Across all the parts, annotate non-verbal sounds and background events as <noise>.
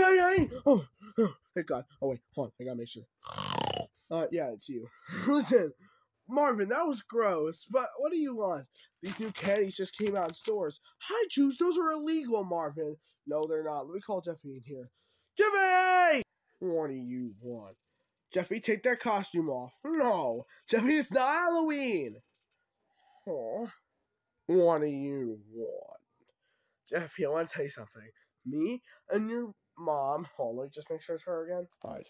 Hey, hey! Oh, oh, thank God. Oh, wait, hold on. I gotta make sure. Uh, yeah, it's you. <laughs> Listen, Marvin, that was gross, but what do you want? These new candies just came out in stores. Hi-Chews, those are illegal, Marvin. No, they're not. Let me call Jeffy in here. Jeffy! What do you want? Jeffy, take that costume off. No, Jeffy, it's not Halloween. Oh, what do you want? Jeffy, I want to tell you something. Me and your mom. Hold on, let me just make sure it's her again. All right.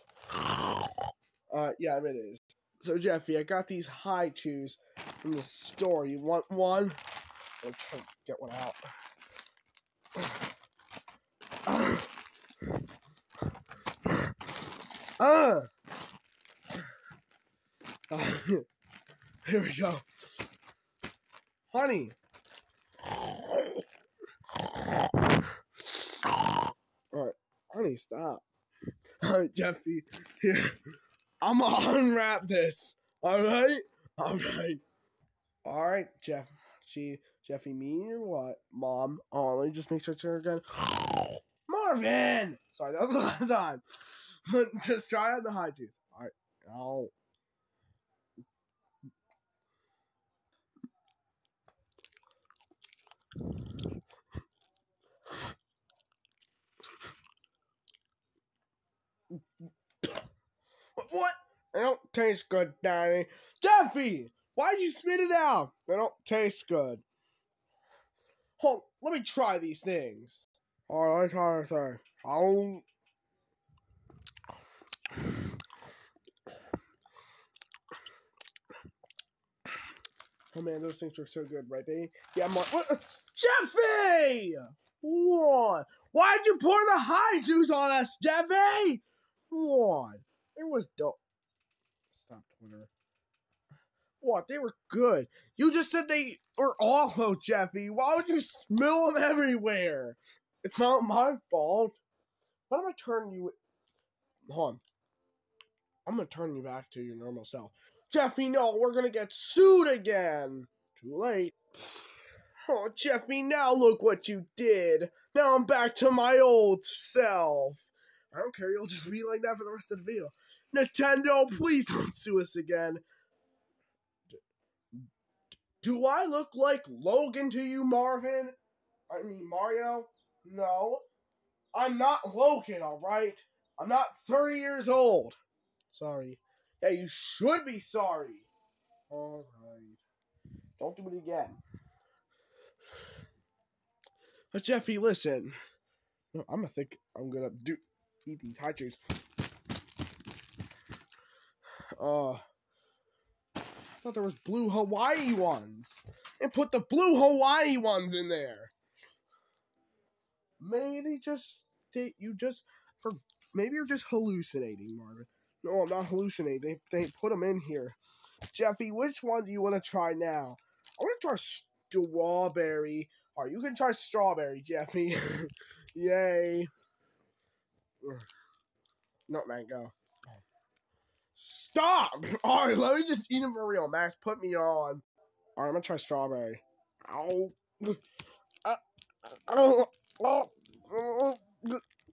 Uh, yeah, it is. So, Jeffy, I got these Hi-Chews from the store. You want one? I'll try to get one out. Ah! <coughs> Uh, <coughs> here we go. Honey. Alright, honey, stop. <laughs> Alright, Jeffy, here. I'm gonna unwrap this. Alright? Alright. Alright, Jeff. She, Jeffy, me your what? Mom. Oh, let me just make sure it's her again. <gasps> Marvin! Sorry, that was the last time. <laughs> just try out the Hi-Chews. Alright. Oh. What? They don't taste good, Daddy. Jeffy! Why'd you spit it out? They don't taste good. Hold, let me try these things. Alright, let me try this thing. Oh. Oh man, those things were so good, right, baby? Yeah. What? Jeffy! What? Why'd you pour the Hi-Chews on us, Jeffy? What? It was dope. Stop Twitter. What? They were good. You just said they were awful, Jeffy. Why would you spill them everywhere? It's not my fault. Why am I turning you? Hold on. I'm gonna turn you back to your normal self. Jeffy, no, we're gonna get sued again. Too late. Oh, Jeffy, now look what you did. Now I'm back to my old self. I don't care, you'll just be like that for the rest of the video. Nintendo, please don't sue us again. Do I look like Logan to you, Marvin? I mean, Mario? No. I'm not Logan, alright? I'm not 30 years old. Sorry. Yeah, you should be sorry. Alright. Don't do it again. But Jeffy, listen. I'm gonna think I'm gonna do eat these hot trees. Uh, I thought there was blue Hawaii ones, and put the blue Hawaii ones in there. Maybe they just they, you just for maybe you're just hallucinating, Marvin. No, I'm not hallucinating. They they put them in here. Jeffy, which one do you want to try now? I want to try strawberry. All right, you can try strawberry, Jeffy. <laughs> Yay. Not mango. Stop! <laughs> All right, let me just eat them for real. Max, put me on. All right, I'm gonna try strawberry. Ow. Uh, oh, oh, oh,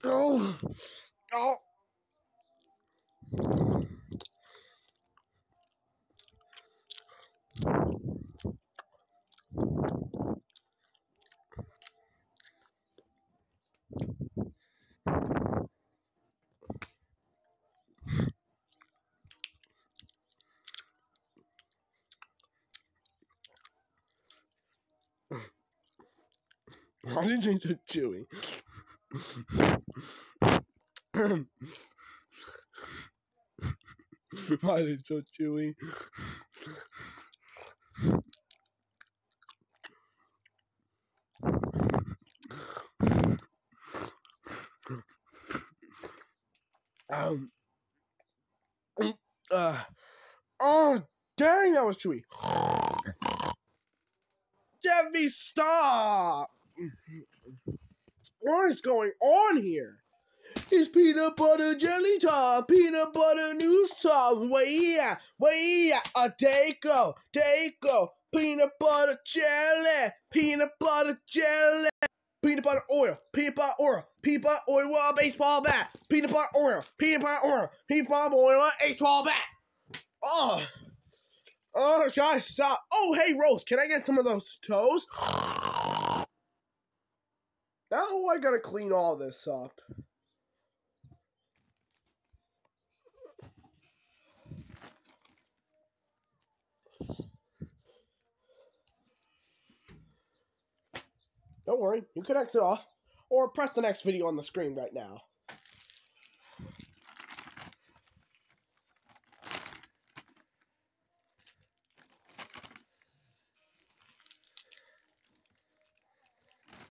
oh, oh. Why did you so chewy? <laughs> Why it so chewy? Um. Uh. Oh, dang, that was chewy. Jeffy, stop! What is going on here? It's peanut butter jelly time, peanut butter news time. Way yeah, way yeah, a taco, taco, peanut butter jelly, peanut butter jelly, peanut butter oil, peanut butter oil, peanut butter oil, baseball bat, peanut butter oil, peanut butter oil, peanut butter oil, baseball bat. Oh, oh, guys, stop. Oh, hey, Rose, can I get some of those toes? Now I gotta clean all this up. Don't worry, you can exit off or press the next video on the screen right now.